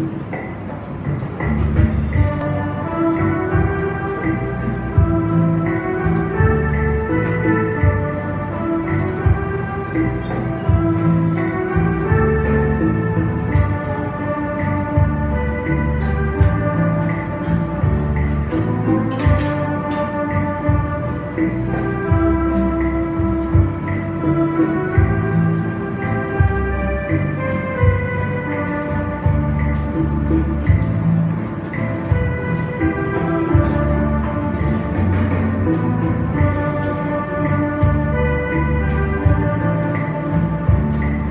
thank mm -hmm. you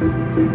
Música